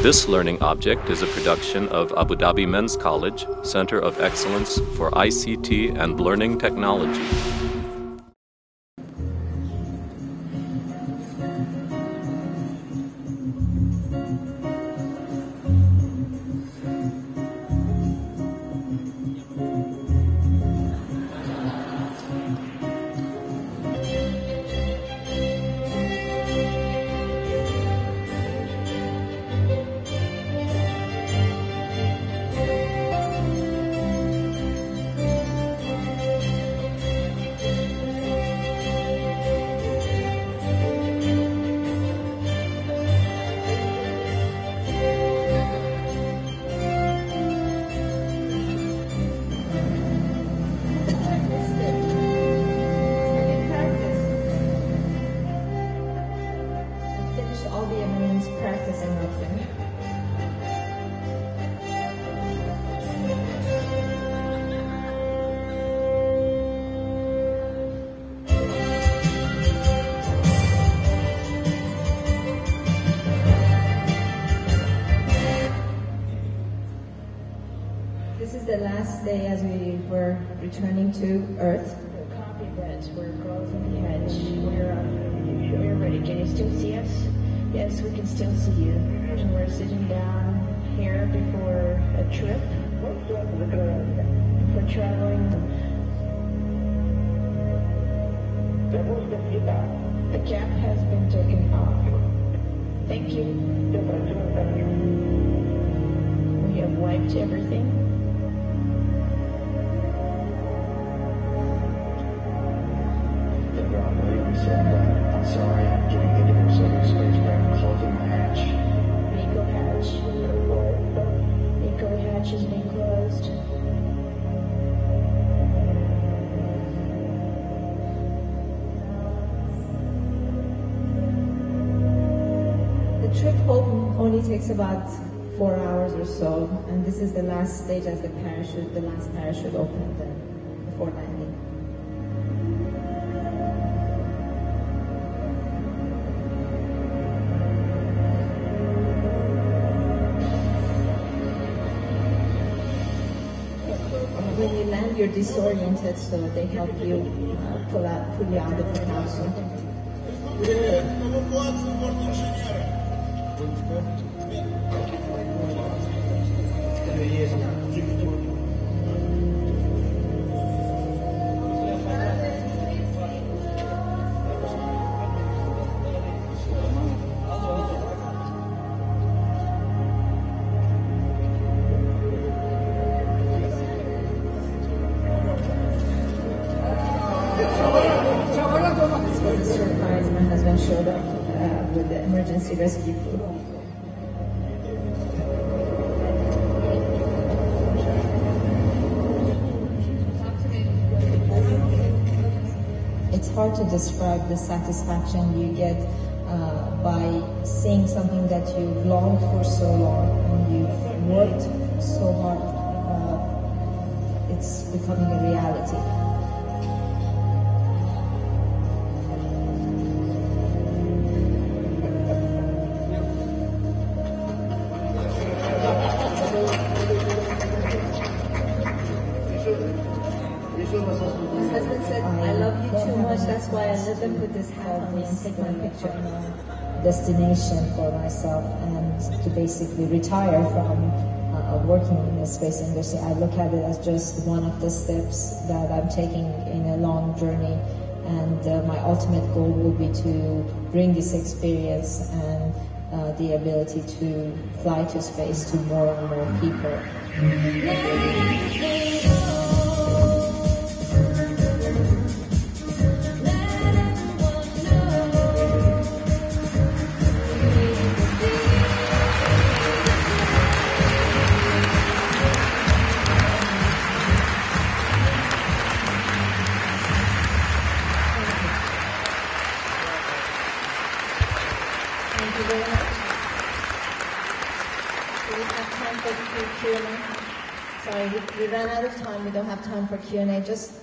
This learning object is a production of Abu Dhabi Men's College, Center of Excellence for ICT and Learning Technology. This is the last day as we were returning to Earth. Copy that. We're closing the hatch. We're, uh, we're ready. Can you still see us? Yes, we can still see you. And we're sitting down here before a trip. For traveling. The cap has been taken off. Thank you. We have wiped everything. Hatch has been closed. The trip home only takes about four hours or so, and this is the last stage as the parachute, the last parachute opened uh, before landing. You're disoriented, so they help you uh, pull out, pull you out of the capsule. This was a surprise. My husband showed up uh, with the emergency rescue crew. It's hard to describe the satisfaction you get uh, by seeing something that you've longed for so long and you've worked so hard. Uh, it's becoming a reality. Let them put this picture. Destination for myself and to basically retire from uh, working in the space industry. I look at it as just one of the steps that I'm taking in a long journey. And uh, my ultimate goal will be to bring this experience and uh, the ability to fly to space to more and more people. We have time for Q&A? Sorry, we, we ran out of time. We don't have time for Q&A. Just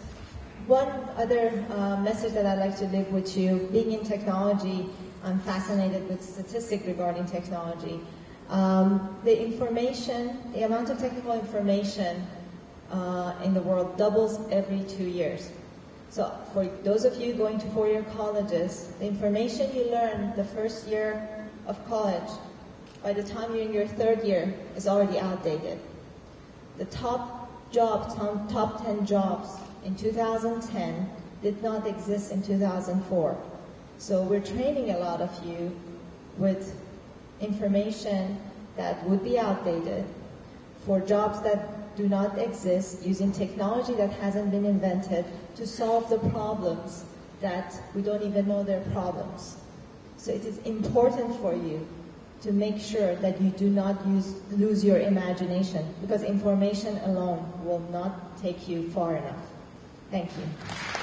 one other uh, message that I'd like to leave with you. Being in technology, I'm fascinated with statistics regarding technology. Um, the information, the amount of technical information uh, in the world doubles every two years. So for those of you going to four-year colleges, the information you learn the first year of college, by the time you're in your third year, is already outdated. The top top, top 10 jobs in 2010 did not exist in 2004. So we're training a lot of you with information that would be outdated for jobs that do not exist using technology that hasn't been invented to solve the problems that we don't even know they're problems. So it is important for you to make sure that you do not use, lose your imagination because information alone will not take you far enough. Thank you.